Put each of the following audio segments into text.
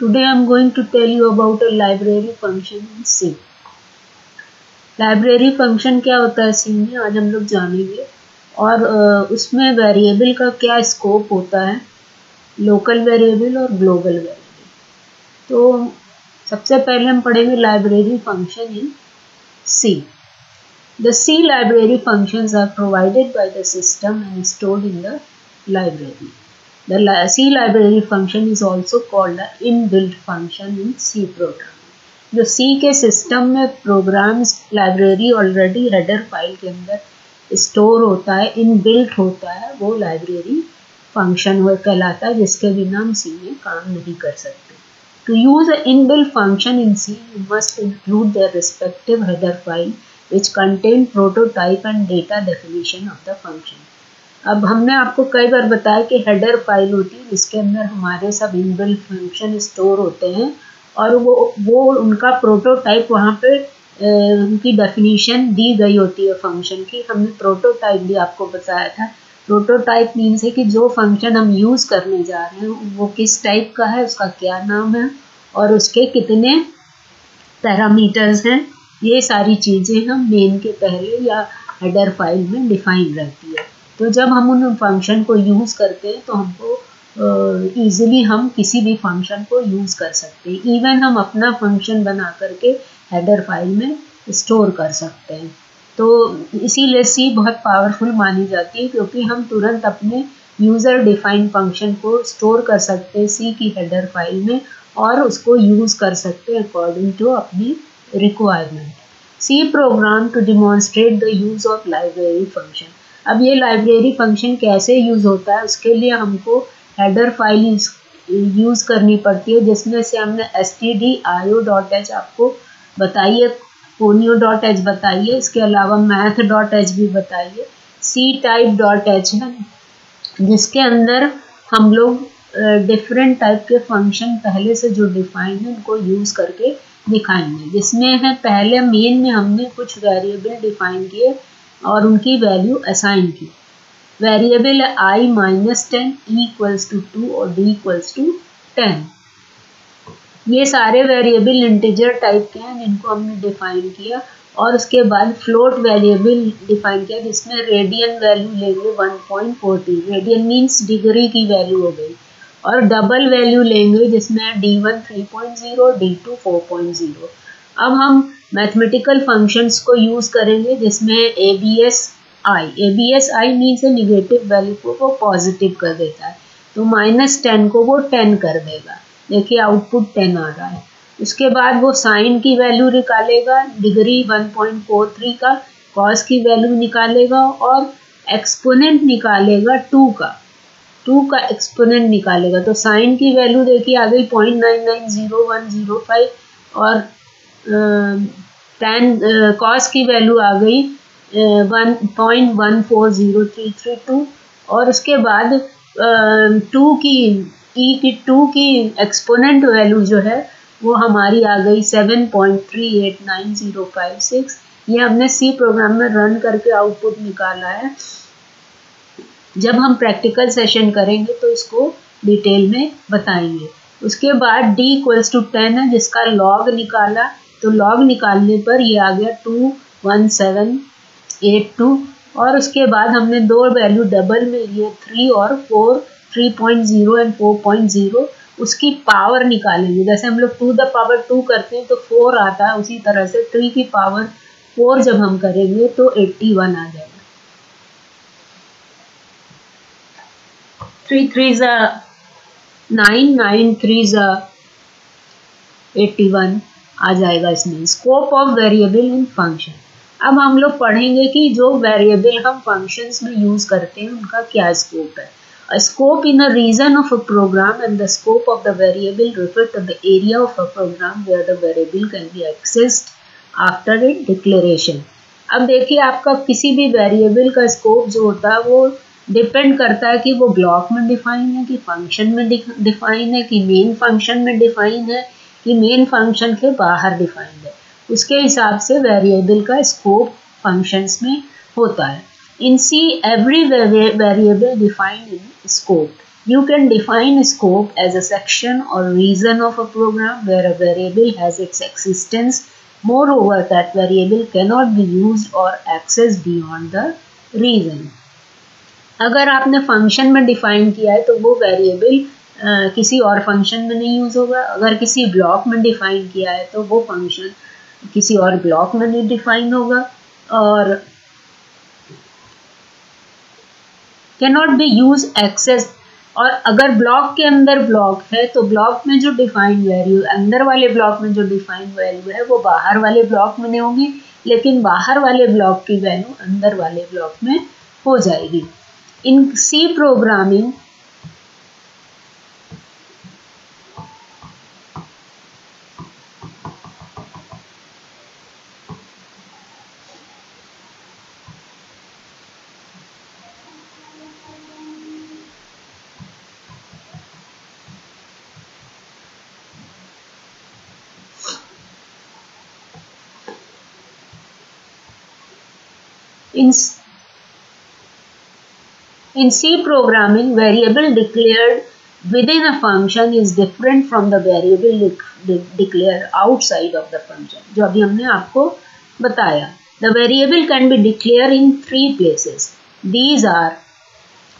Today I am going to tell you about a library function in C. Library function क्या होता है सी में? आज हम लोग जानेंगे। और उसमें वेरिएबल का क्या स्कोप होता है? लोकल वेरिएबल और ग्लोबल वेरिएबल तो सबसे पहले हम पढ़ेंगे library function in C the C library functions are provided by the system and stored in the library. The C library function is also called an inbuilt function in C program. जो C के system में programs library already header file के अंदर store होता है inbuilt होता है वो लाइब्रेरी फ़ंक्शन हुआ कहलाता है जिसके बिना हम सी में काम नहीं कर सकते to use a inbuilt function in C you must include their respective header file which contain prototype and data definition of the function. अब हमने आपको कई बार बताया कि हेडर फ़ाइल होती है, जिसके अंदर हमारे सब इनबिल फ़ंक्शन स्टोर होते हैं और वो वो उनका प्रोटोटाइप वहाँ पे उनकी डेफिनेशन दी गई होती है फ़ंक्शन की। हमने प्रोटोटाइप भी आपको बताया था। प्रोटोटाइप मीन्स है कि जो फ़ंक्शन हम यूज़ करने जा रहे हैं, वो किस टाइप का है, उसका क्या नाम है और उसके कितने पैरामीटर्स हैं, ये सारी चीज़ें हम मेन के पहले या हेडर फ़ाइल में डिफाइन रहती है। तो जब हम उन फ़ंक्शन को यूज़ करते हैं तो हमको ईज़िली हम किसी भी फ़ंक्शन को यूज़ कर सकते हैं। इवन हम अपना फ़ंक्शन बना करके हेडर फ़ाइल में स्टोर कर सकते हैं। तो इसीलिए सी बहुत पावरफुल मानी जाती है, क्योंकि हम तुरंत अपने यूज़र डिफाइंड फ़ंक्शन को स्टोर कर सकते हैं सी की हेडर फ़ाइल में, और उसको यूज़ कर सकते हैं अकॉर्डिंग टू अपनी requirement C program to demonstrate the use of library function अब ये लाइब्रेरी फ़ंक्शन कैसे यूज़ होता है, उसके लिए हमको हेडर फ़ाइल यूज़ करनी पड़ती है, जिसमें से हमने S T D I O dot H आपको बताइए पोनियो डॉट एच बताइए, इसके अलावा मैथ डॉट एच भी बताइए सी टाइप डॉट एच है जिसके अंदर हम लोग डिफरेंट टाइप के फ़ंक्शन पहले से जो डिफाइन है, उनको यूज़ करके दिखाएँगे। जिसमें है, पहले मेन में हमने कुछ वेरिएबल डिफाइन किए और उनकी वैल्यू असाइन की। वेरिएबल है I minus ten equals to two और डी इक्वल्स टू टेन ये सारे वेरिएबल इंटीजर टाइप के हैं, जिनको हमने डिफाइन किया और उसके बाद फ्लोट वेरिएबल डिफाइन किया, जिसमें रेडियन वैल्यू लेंगे 1.40 रेडियन मींस डिग्री की वैल्यू हो गई। और डबल वैल्यू लेंगे, जिसमें D one three point zero D two four point zero अब हम मैथमेटिकल फ़ंक्शंस को यूज़ करेंगे, जिसमें A B S I A B S I means negative value को वो पॉजिटिव कर देता है। तो माइनस टेन को वो टेन कर देगा। देखिए आउटपुट टेन आ रहा है। उसके बाद वो साइन की वैल्यू निकालेगा degree one point four three का कॉस की वैल्यू निकालेगा और एक्सपोनेंट निकालेगा टू का। टू का एक्सपोनेंट निकालेगा। तो साइन की वैल्यू देखिए, आ गई point nine nine zero one zero five और टेन कॉस की वैल्यू आ गई one point one four zero three three two और उसके बाद टू की ई की टू की एक्सपोनेंट वैल्यू जो है, वो हमारी आ गई seven point three eight nine zero five six ये हमने सी प्रोग्राम में रन करके आउटपुट निकाला है। जब हम प्रैक्टिकल सेशन करेंगे तो इसको डिटेल में बताएँगे। उसके बाद डी इक्वल्स टू टेन है, जिसका लॉग निकाला। तो लॉग निकालने पर ये आ गया two one seven eight two और उसके बाद हमने दो वैल्यू डबल में लिए थ्री और four three point zero and four point zero उसकी पावर निकालेंगे। जैसे हम लोग टू द पावर टू करते हैं तो फोर आता है, उसी तरह से थ्री की पावर फोर जब हम करेंगे तो एट्टी वन आ जाएगा। थ्री थ्री ज़ा नाइन नाइन थ्री ज़ा एट्टी वन आ जाएगा इसमें। Scope of variable in function अब हम लोग पढ़ेंगे कि जो वेरिएबल हम फ़ंक्शंस में यूज़ करते हैं, उनका क्या स्कोप है। Scope in a region of a program and the scope of the variable refer to the area of a program where the variable can be accessed after its declaration. अब देखिए, आपका किसी भी वेरिएबल का scope जो होता है, वो डिपेंड करता है कि वो ब्लॉक में डिफाइन है, कि फ़ंक्शन में डिफाइन है, कि मेन फ़ंक्शन में डिफाइन है कि मेन फ़ंक्शन के बाहर डिफाइंड है। उसके हिसाब से वेरिएबल का स्कोप फ़ंक्शंस में होता है। In C every variable defined in scope you can define scope as a section और region of a program where a variable has its existence moreover that variable cannot be use और access beyond the region अगर आपने function में define किया है तो वो variable किसी और फ़ंक्शन में नहीं यूज़ होगा। अगर किसी ब्लॉक में डिफाइन किया है तो वो फ़ंक्शन किसी और ब्लॉक में नहीं डिफाइन होगा और can not be use access और अगर ब्लॉक के अंदर ब्लॉक है तो ब्लॉक में जो डिफाइंड वैल्यू अंदर वाले ब्लॉक में जो डिफाइंड वैल्यू है, वो बाहर वाले ब्लॉक में नहीं होगी, लेकिन बाहर वाले ब्लॉक की वैल्यू अंदर वाले ब्लॉक में हो जाएगी। In C programming In, in C programming, variable declared within a function is different from the variable de declared outside of the function. जो अभी हमने आपको बताया. The variable can be declared in three places. These are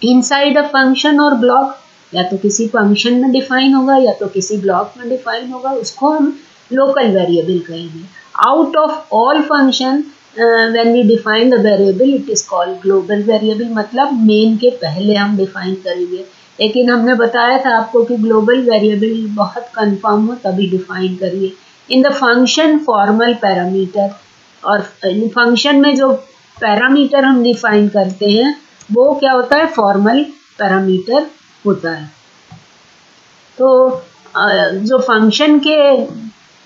inside a function or block या तो किसी function में define होगा या तो किसी ब्लॉक में डिफाइन होगा उसको हम लोकल वेरिएबल कहेंगे out of all function when we define the variable it is called global variable मतलब मेन के पहले हम डिफाइन करेंगे। लेकिन हमने बताया था आपको कि ग्लोबल वेरिएबल बहुत कंफर्म हो, तभी डिफाइन करिए। In the function formal parameter और फ़ंक्शन में जो पैरामीटर हम डिफाइन करते हैं, वो क्या होता है? फॉर्मल पैरामीटर होता है। तो जो फ़ंक्शन के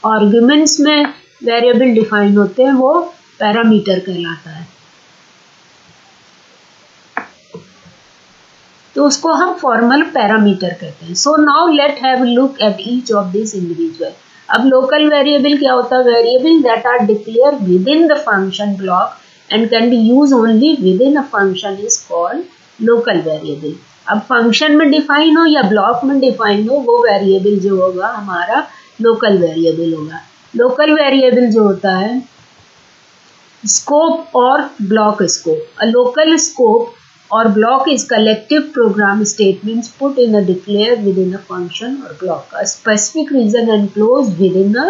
आर्ग्यूमेंट्स में वेरिएबल डिफाइन होते हैं, वो पैरामीटर कहलाता है। तो उसको हम फॉर्मल पैरामीटर कहते हैं। So now let have look at each of this individual अब लोकल वेरिएबल क्या होता है? Variable that are declare within the function block and can be use only within a function is called local variable अब function में define हो या block में define हो, वो वेरिएबल जो होगा, हमारा लोकल वेरिएबल होगा। लोकल वेरिएबल जो होता है स्कोप और block scope a local scope और block is collective program statements put in a declare within a function और ब्लॉक का specific region and close within a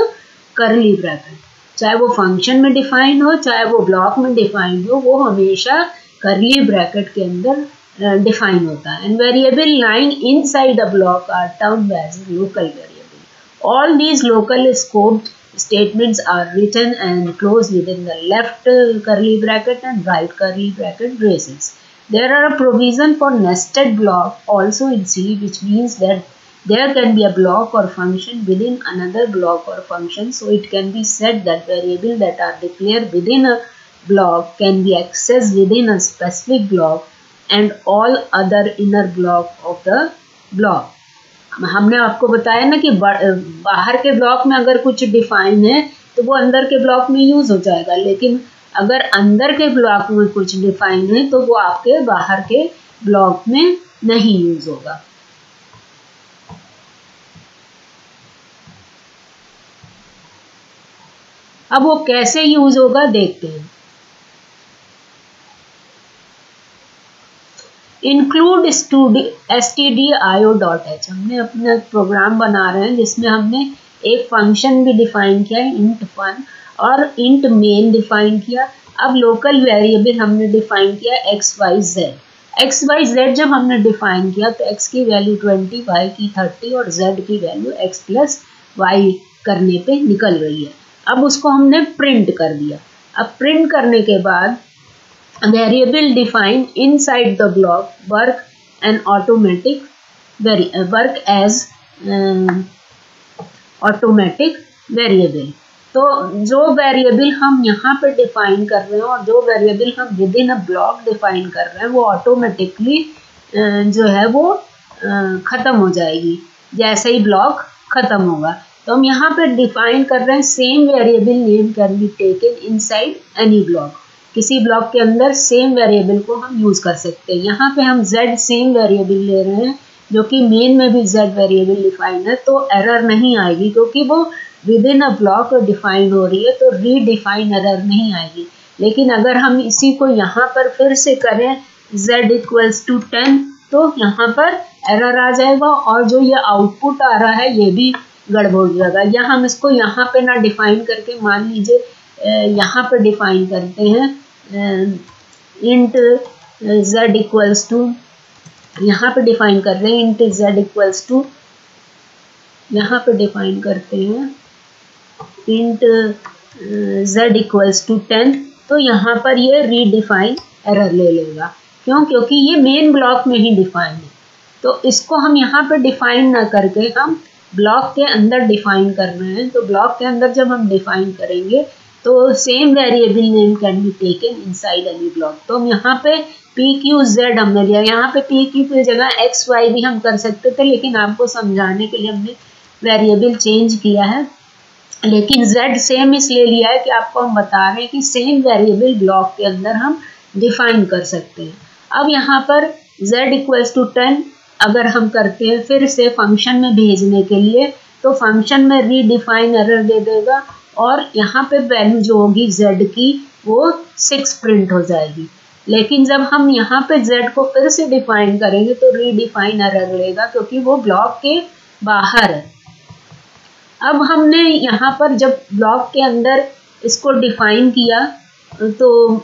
curly bracket चाहे वो फ़ंक्शन में डिफाइंड हो, चाहे वो ब्लॉक में डिफाइंड हो, वो हमेशा करली ब्रैकेट के अंदर डिफाइन होता है। And variable line inside the block are term as local variable all these local scoped statements are written and closed within the left curly bracket and right curly bracket braces. There are a provision for nested block also in C which means that there can be a block or function within another block or function. So it can be said that variable that are declared within a block can be accessed within a specific block and all other inner block of the block. हमने आपको बताया ना कि बाहर के block में अगर कुछ डिफाइन है तो वो अंदर के ब्लॉक में यूज़ हो जाएगा। लेकिन अगर अंदर के ब्लॉक में कुछ डिफाइन है तो वो आपके बाहर के ब्लॉक में नहीं यूज़ होगा। अब वो कैसे यूज़ होगा, देखते हैं। Include S T D I O dot H हमने अपना प्रोग्राम बना रहे हैं जिसमें हमने एक फ़ंक्शन भी डिफाइन किया है इंट फन और इंट मेन डिफाइन किया। अब लोकल वेरिएबल हमने डिफाइन किया X Y Z X Y Z जब हमने डिफाइन किया तो एक्स की वैल्यू ट्वेंटी वाई की थर्टी और जेड की वैल्यू एक्स प्लस वाई करने पे निकल रही है। अब उसको हमने प्रिंट कर दिया। अब प्रिंट करने के बाद variable defined inside the block work an automatic very uh, work as uh, automatic variable. तो जो वेरिएबल हम यहाँ पे डिफाइन कर रहे हैं और जो वेरिएबल हम within a block define कर रहे हैं वो ऑटोमेटिकली जो है वो ख़त्म हो जाएगी। जैसे ही ब्लॉक ख़त्म होगा। तो हम यहाँ पे डिफाइन कर रहे हैं same variable name can be taken inside any block किसी ब्लॉक के अंदर सेम वेरिएबल को हम यूज़ कर सकते हैं। यहाँ पे हम z सेम वेरिएबल ले रहे हैं, जो कि मेन में भी z वेरिएबल डिफाइंड है तो एरर नहीं आएगी, क्योंकि वो within a block defined हो रही है तो रीडिफाइन एरर नहीं आएगी। लेकिन अगर हम इसी को यहाँ पर फिर से करें, z इक्वल्स टू टेन तो यहाँ पर एरर आ जाएगा, और जो ये आउटपुट आ रहा है, ये भी गड़बड़ जाएगा। या हम इसको यहाँ पे ना डिफाइन करके मान लीजिए यहाँ पर डिफाइन करते हैं। इंट z इक्वल्स टू यहाँ पर डिफाइन कर रहे हैं इंट z इक्वल्स टू यहाँ पर डिफाइन करते हैं। Int z equals to ten तो यहाँ पर ये रीडिफाइन एरर ले लेगा। क्यों? क्योंकि ये मेन ब्लॉक में ही डिफाइन है। तो इसको हम यहाँ पर डिफाइन ना करके हम ब्लॉक के अंदर डिफाइन कर रहे हैं। तो ब्लॉक के अंदर जब हम डिफाइन करेंगे तो same variable name can be taken inside any block तो हम यहाँ पे पी क्यू जेड हमने लिया। यहाँ पे पी क्यू की जगह एक्स वाई भी हम कर सकते थे, लेकिन आपको समझाने के लिए हमने वेरिएबल चेंज किया है। लेकिन z सेम इसलिए लिया है कि आपको हम बता रहे हैं कि सेम वेरिएबल ब्लॉक के अंदर हम डिफाइन कर सकते हैं। अब यहाँ पर z इक्वल्स टू टेन अगर हम करते हैं फिर से फ़ंक्शन में भेजने के लिए तो फ़ंक्शन में रीडिफाइन एरर दे देगा। और यहाँ पे वैल्यू जो होगी z की, वो सिक्स प्रिंट हो जाएगी। लेकिन जब हम यहाँ पे z को फिर से डिफाइन करेंगे तो रीडिफाइन एरर लेगा क्योंकि वो ब्लॉक के बाहर है। अब हमने यहाँ पर जब ब्लॉक के अंदर इसको डिफाइन किया तो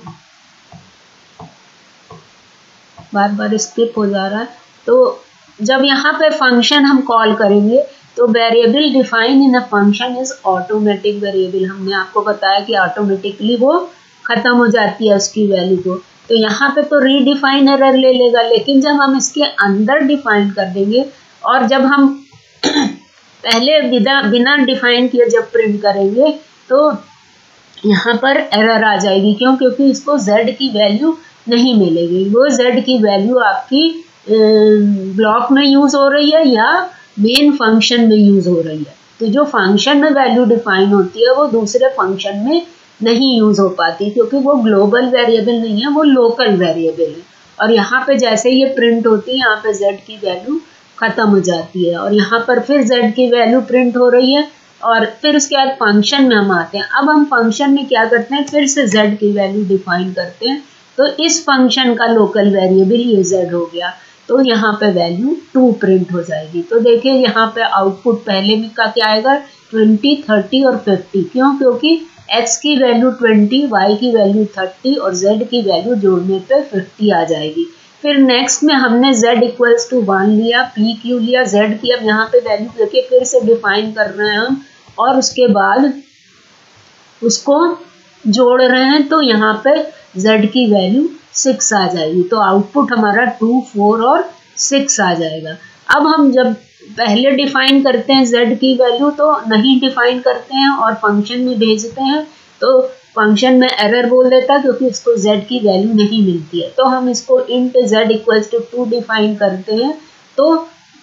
बार बार स्किप हो जा रहा है। तो जब यहाँ पे फ़ंक्शन हम कॉल करेंगे तो variable define in a function is automatic variable हमने आपको बताया कि ऑटोमेटिकली वो खत्म हो जाती है उसकी वैल्यू को। तो यहाँ पे तो रीडिफाइन एरर ले लेगा, लेकिन जब हम इसके अंदर डिफाइन कर देंगे और जब हम पहले बिना बिना डिफाइन किए जब प्रिंट करेंगे तो यहाँ पर एरर आ जाएगी। क्यों? क्योंकि इसको z की वैल्यू नहीं मिलेगी। वो z की वैल्यू आपकी ब्लॉक में यूज़ हो रही है या मेन फ़ंक्शन में यूज़ हो रही है। तो जो फ़ंक्शन में वैल्यू डिफाइन होती है, वो दूसरे फ़ंक्शन में नहीं यूज़ हो पाती, क्योंकि वो ग्लोबल वेरिएबल नहीं है, वो लोकल वेरिएबल है। और यहाँ पे जैसे ये प्रिंट होती है, यहाँ पे जेड की वैल्यू ख़त्म हो जाती है। और यहाँ पर फिर जेड की वैल्यू प्रिंट हो रही है, और फिर उसके बाद फ़ंक्शन में हम आते हैं। अब हम फ़ंक्शन में क्या करते हैं? फिर से जेड की वैल्यू डिफाइन करते हैं। तो इस फ़ंक्शन का लोकल वेरिएबल ये जेड हो गया। तो यहाँ पे वैल्यू टू प्रिंट हो जाएगी। तो देखिए, यहाँ पे आउटपुट पहले भी का क्या आएगा ट्वेंटी थर्टी और फिफ्टी क्यों? क्योंकि एक्स की वैल्यू ट्वेंटी वाई की वैल्यू थर्टी और जेड की वैल्यू जोड़ने पे फिफ्टी आ जाएगी। फिर नेक्स्ट में हमने z इक्वल्स टू वन लिया, p क्यू लिया? Z की अब यहाँ पे वैल्यू देखिए, फिर से डिफाइन कर रहे हैं हम। और उसके बाद उसको जोड़ रहे हैं तो यहाँ पे z की वैल्यू सिक्स आ जाएगी। तो आउटपुट हमारा टू फोर और सिक्स आ जाएगा। अब हम जब पहले डिफाइन करते हैं z की वैल्यू तो नहीं डिफाइन करते हैं और फ़ंक्शन में भेजते हैं तो फ़ंक्शन में एरर बोल देता है, क्योंकि इसको z की वैल्यू नहीं मिलती है। तो हम इसको int z equals to two define करते हैं तो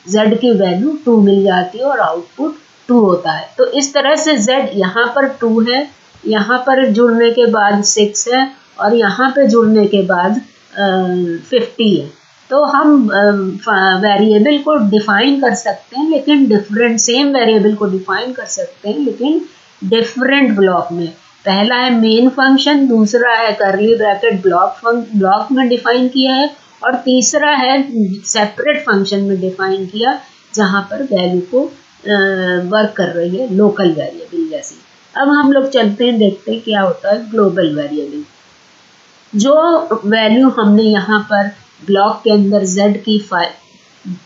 z की वैल्यू टू मिल जाती है और आउटपुट टू होता है। तो इस तरह से z यहाँ पर टू है, यहाँ पर जुड़ने के बाद सिक्स है और यहाँ पे जुड़ने के बाद फिफ्टी है। तो हम वेरिएबल को डिफाइन कर सकते हैं, लेकिन डिफरेंट सेम वेरिएबल को डिफाइन कर सकते हैं, लेकिन डिफरेंट ब्लॉक में। पहला है मेन फ़ंक्शन दूसरा है करली ब्रैकेट ब्लॉक ब्लॉक में डिफाइन किया है, और तीसरा है सेपरेट फ़ंक्शन में डिफाइन किया, जहाँ पर वैल्यू को वर्क कर रही है लोकल वेरिएबल जैसी। अब हम लोग चलते हैं, देखते हैं क्या होता है ग्लोबल वेरिएबल जो वैल्यू हमने यहाँ पर ब्लॉक के अंदर z की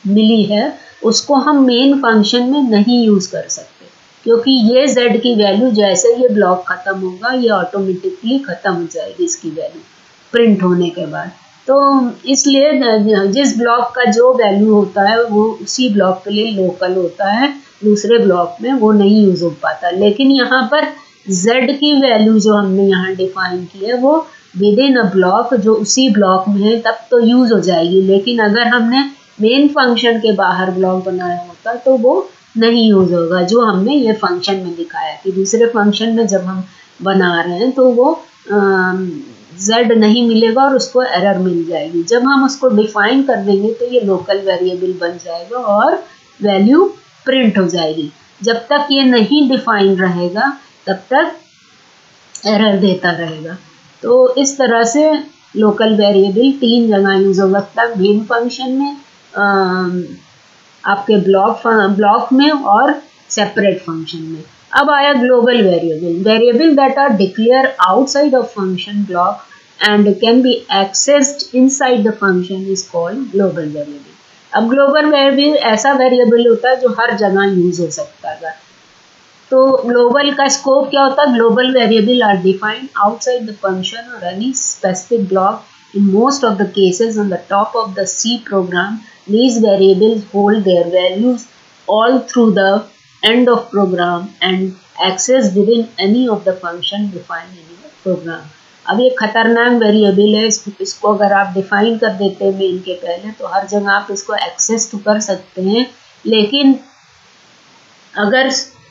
मिली है, उसको हम मेन फ़ंक्शन में नहीं यूज़ कर सकते। क्योंकि ये z की वैल्यू जैसे ये ब्लॉक ख़त्म होगा, ये ऑटोमेटिकली ख़त्म हो जाएगी इसकी वैल्यू प्रिंट होने के बाद। तो इसलिए जिस ब्लॉक का जो वैल्यू होता है, वो उसी ब्लॉक के लिए लोकल होता है, दूसरे ब्लॉक में वो नहीं यूज़ हो पाता। लेकिन यहाँ पर z की वैल्यू जो हमने यहाँ डिफाइन की है, वो विद इन अ ब्लॉक जो उसी ब्लॉक में है, तब तो यूज़ हो जाएगी। लेकिन अगर हमने मेन फ़ंक्शन के बाहर ब्लॉक बनाया होता तो वो नहीं यूज़ होगा, जो हमने ये फ़ंक्शन में दिखाया। कि दूसरे फ़ंक्शन में जब हम बना रहे हैं तो वो z नहीं मिलेगा और उसको एरर मिल जाएगी। जब हम उसको डिफाइन कर देंगे तो ये लोकल वेरिएबल बन जाएगा और वैल्यू प्रिंट हो जाएगी। जब तक ये नहीं डिफाइन रहेगा, तब तक एरर देता रहेगा। तो इस तरह से लोकल वेरिएबल तीन जगह यूज़ हो सकता है मेन फ़ंक्शन में आपके ब्लॉक ब्लॉक में और सेपरेट फ़ंक्शन में। अब आया global variable variable that are declare outside of function block and can be accessed inside the function is called global variable अब ग्लोबल वेरिएबल ऐसा वेरिएबल होता है जो हर जगह यूज़ हो सकता है तो ग्लोबल का स्कोप क्या होता है? Global variable are defined outside the function और any specific block in most of the cases on the top of the C program these variable hold their values all through the end of program and access within any of the function define in the program अब ये खतरनाक variable है। इसको अगर आप define कर देते हैं इनके पहले तो हर जगह आप इसको एक्सेस तो कर सकते हैं। लेकिन अगर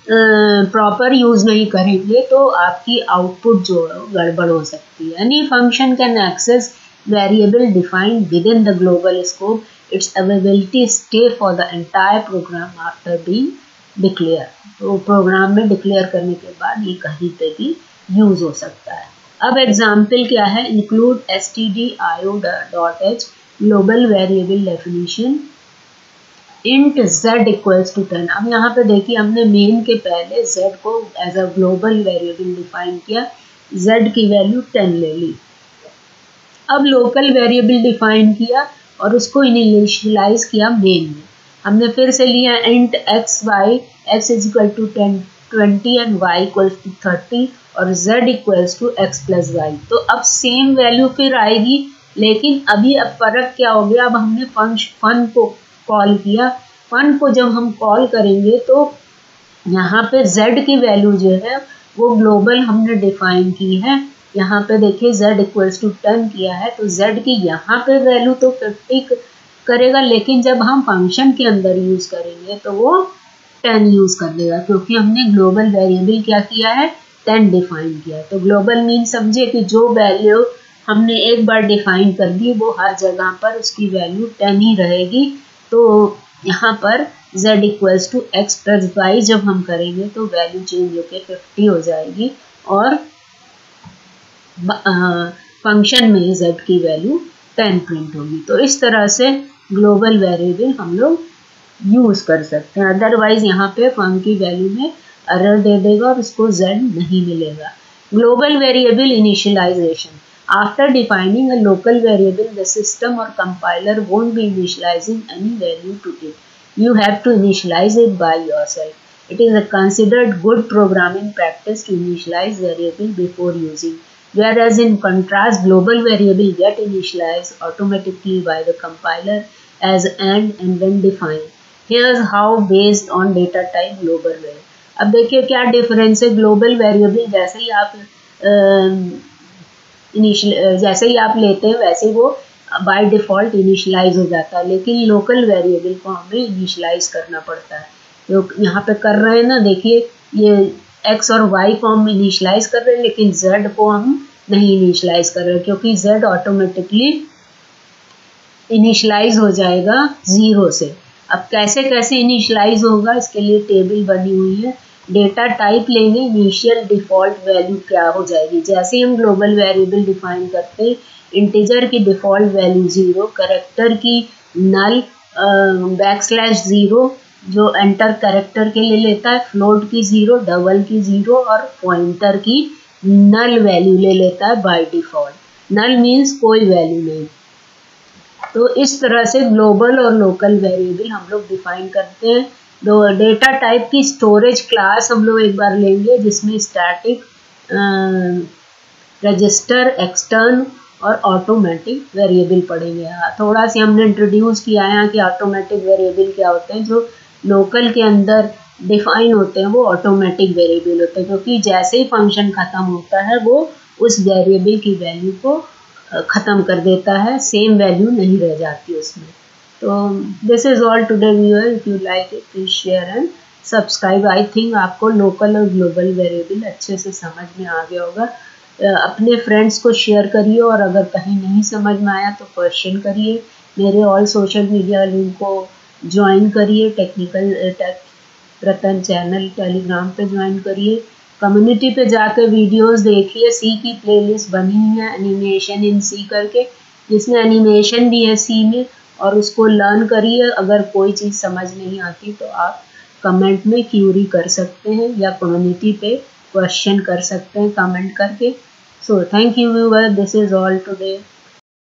प्रॉपर यूज़ नहीं करेंगे तो आपकी आउटपुट जो है गड़बड़ हो सकती है। Any function can access variable defined within the global scope its availability stay for the entire program after being declare तो प्रोग्राम में डिक्लेयर करने के बाद ये कहीं पे भी यूज़ हो सकता है। अब एग्ज़ाम्पल क्या है? Include S T D I O dot H global variable definition int z equals to ten अब यहाँ पे देखिए, हमने मेन के पहले z को as a global variable define किया। z की वैल्यू टेन ले ली। अब लोकल वेरिएबल डिफाइन किया और उसको इनिशियलाइज किया मेन में। हमने फिर से लिया int x y x is equal to ten twenty and y equal to thirty और z equals to x plus y तो अब सेम वैल्यू फिर आएगी, लेकिन अभी अब फ़र्क क्या हो गया? अब हमने फन फन को कॉल किया। फन को जब हम कॉल करेंगे तो यहाँ पे z की वैल्यू जो है, वो ग्लोबल हमने डिफाइन की है। यहाँ पे देखिए z इक्वल्स टू टेन किया है तो z की यहाँ पे वैल्यू तो फिफ्टी करेगा, लेकिन जब हम फ़ंक्शन के अंदर यूज़ करेंगे तो वो टेन यूज़ कर देगा, क्योंकि हमने ग्लोबल वेरिएबल क्या किया है? टेन डिफाइन किया। तो ग्लोबल मीन समझे कि जो वैल्यू हमने एक बार डिफाइन कर दी, वो हर जगह पर उसकी वैल्यू टेन ही रहेगी। तो यहाँ पर z equals to x plus y जब हम करेंगे तो वैल्यू चेंज होकर फिफ्टी हो जाएगी और फ़ंक्शन में z की वैल्यू टेन प्रिंट होगी। तो इस तरह से ग्लोबल वेरिएबल हम लोग यूज़ कर सकते हैं। अदरवाइज़ यहाँ पे फंक की वैल्यू में एरर दे देगा और उसको z नहीं मिलेगा। Global variable initialization after defining a local variable the system or compiler won't be initializing any value to it you have to initialize it by yourself it is a considered good programming practice to initialize variable before using whereas in contrast global variable get initialized automatically by the compiler as and and when defined here's how based on data type global variable अब देखिए क्या difference है global variable जैसे ही आप initial जैसे ही आप लेते हैं, वैसे वो बाय डिफ़ॉल्ट इनिशलाइज हो जाता है। लेकिन लोकल वेरिएबल को हमें इनिशलाइज करना पड़ता है। तो यहाँ पे कर रहे हैं ना, देखिए, ये एक्स और वाई को हम इनिशलाइज कर रहे हैं, लेकिन जेड को हम नहीं इनिशलाइज कर रहे, क्योंकि जेड ऑटोमेटिकली इनिशलाइज हो जाएगा ज़ीरो से। अब कैसे कैसे इनिशलाइज होगा, इसके लिए टेबल बनी हुई है। डेटा टाइप लेंगे इनिशियल डिफ़ॉल्ट वैल्यू क्या हो जाएगी? जैसे हम ग्लोबल वेरिएबल डिफाइन करते हैं इंटीजर की डिफ़ॉल्ट वैल्यू ज़ीरो करेक्टर की नल बैक स्लैश ज़ीरो जो एंटर करेक्टर के लिए लेता है फ्लोट की ज़ीरो डबल की ज़ीरो और पॉइंटर की नल वैल्यू ले लेता है बाय डिफ़ॉल्ट नल मीन्स कोई वैल्यू नहीं. तो इस तरह से ग्लोबल और लोकल वेरिएबल हम लोग डिफाइन करते हैं। दो डेटा टाइप की स्टोरेज क्लास हम लोग एक बार लेंगे, जिसमें स्टैटिक रजिस्टर एक्सटर्न और ऑटोमेटिक वेरिएबल पढ़ेंगे थोड़ा सी हमने इंट्रोड्यूस किया है कि ऑटोमेटिक वेरिएबल क्या होते हैं, जो लोकल के अंदर डिफाइन होते हैं, वो ऑटोमेटिक वेरिएबल होते हैं, क्योंकि जैसे ही फ़ंक्शन ख़त्म होता है, वो उस वेरिएबल की वैल्यू को ख़त्म कर देता है सेम वैल्यू नहीं रह जाती उसमें। तो this is all today viewer if you like it please share and subscribe I think आपको लोकल और ग्लोबल वेरिएबल अच्छे से समझ में आ गया होगा। अपने फ्रेंड्स को शेयर करिए और अगर कहीं नहीं समझ में आया तो क्वेश्चन करिए। मेरे ऑल सोशल मीडिया लिंक को ज्वाइन करिए। Technical tech Ratan channel Telegram पे ज्वाइन करिए। कम्युनिटी पे जाकर वीडियोस देखिए। सी की प्लेलिस्ट बनी है एनिमेशन इन सी करके। जिसमें एनिमेशन भी है सी में और उसको लर्न करिए। अगर कोई चीज़ समझ नहीं आती तो आप कमेंट में क्यूरी कर सकते हैं या कम्युनिटी पे क्वेश्चन कर सकते हैं कमेंट करके। So thank you viewer this is all today